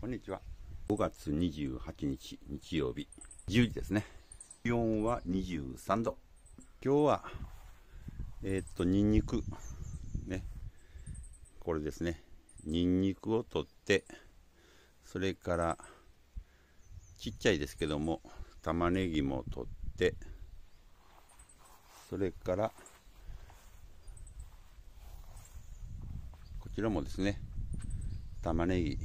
こんにちは。5月28日日曜日、10時ですね。気温は23度。今日は、えー、っと、ニンニク、ね。これですね。ニンニクを取って、それから、ちっちゃいですけども、玉ねぎも取って、それから、こちらもですね、玉ねぎ、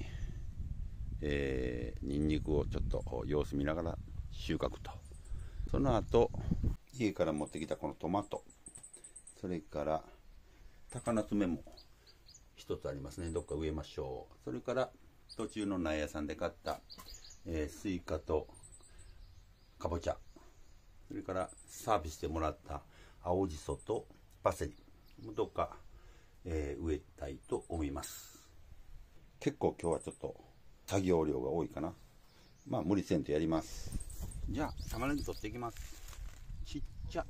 えー、ニンニクをちょっと様子見ながら収穫と。その後家から持ってきたこのトマト。それから鷹の爪も一つありますね。どっか植えましょう。それから途中の苗屋さんで買った、えー、スイカとかぼちゃ。それからサービスでもらった青じそとパセリ。もどっか、えー、植えたいと思います。結構今日はちょっと作業量が多いかな。まあ無理せんとやります。じゃあ、玉ねぎ取っていきます。ちっちゃ。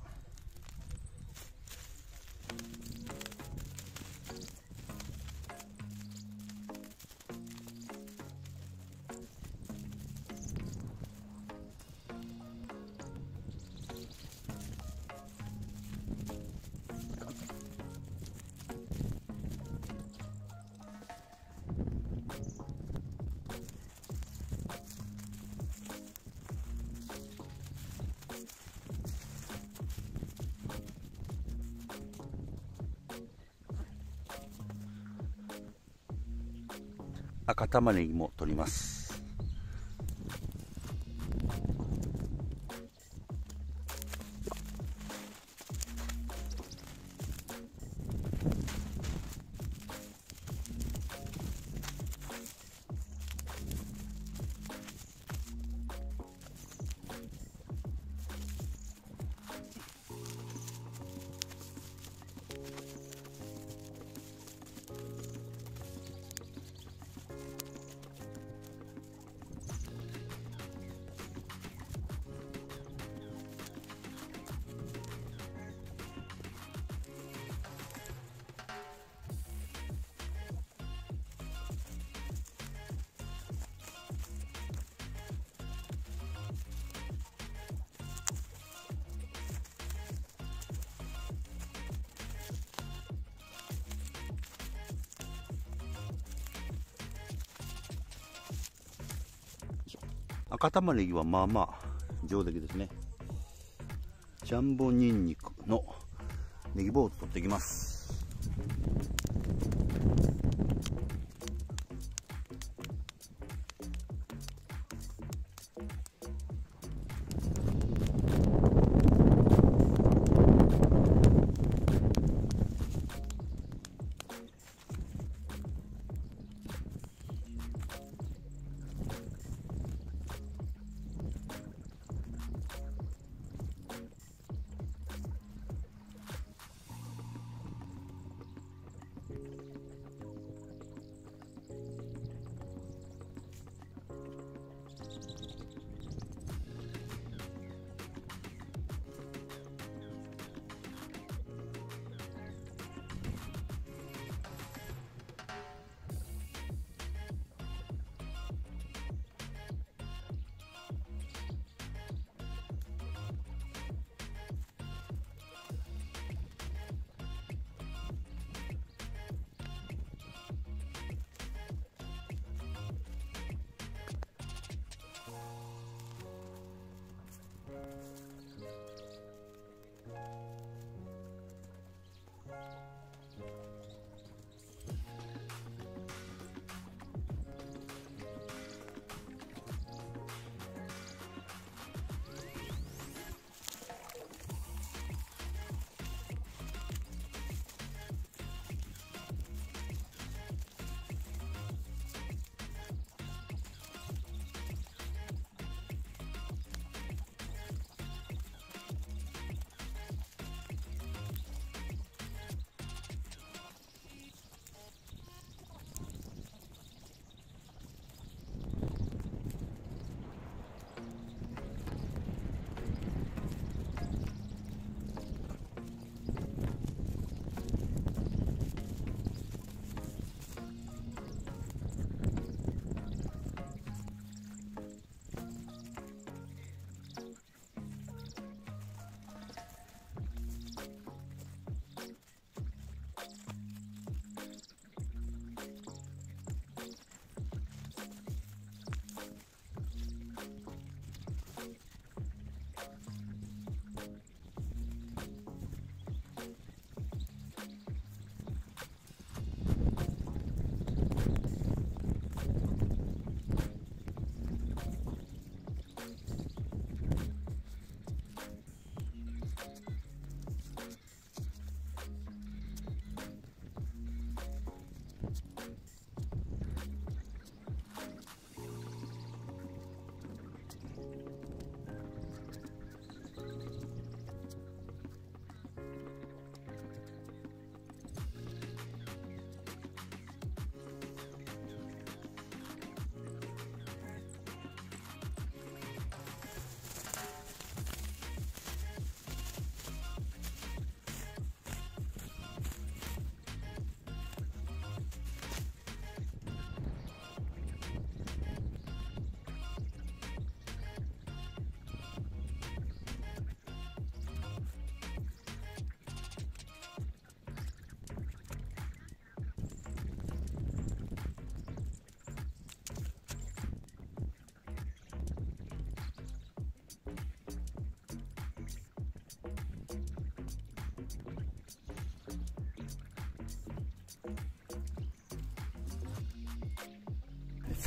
赤玉ねぎも取ります。赤玉ねぎはまあまあ上出来ですね。ジャンボニンニクのネギ棒を取っていきます。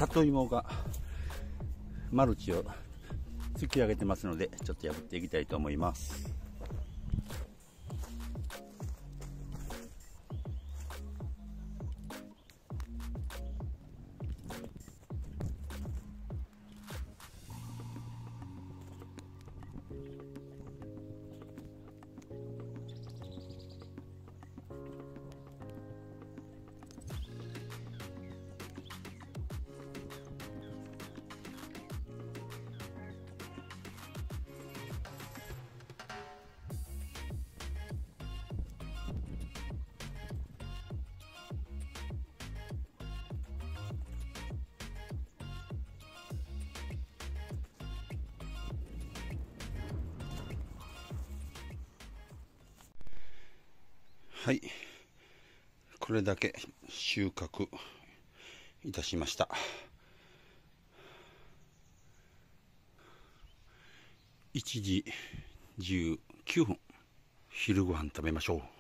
里芋がマルチを突き上げてますのでちょっと破っていきたいと思います。はい。これだけ収穫いたしました。1時19分昼ご飯食べましょう。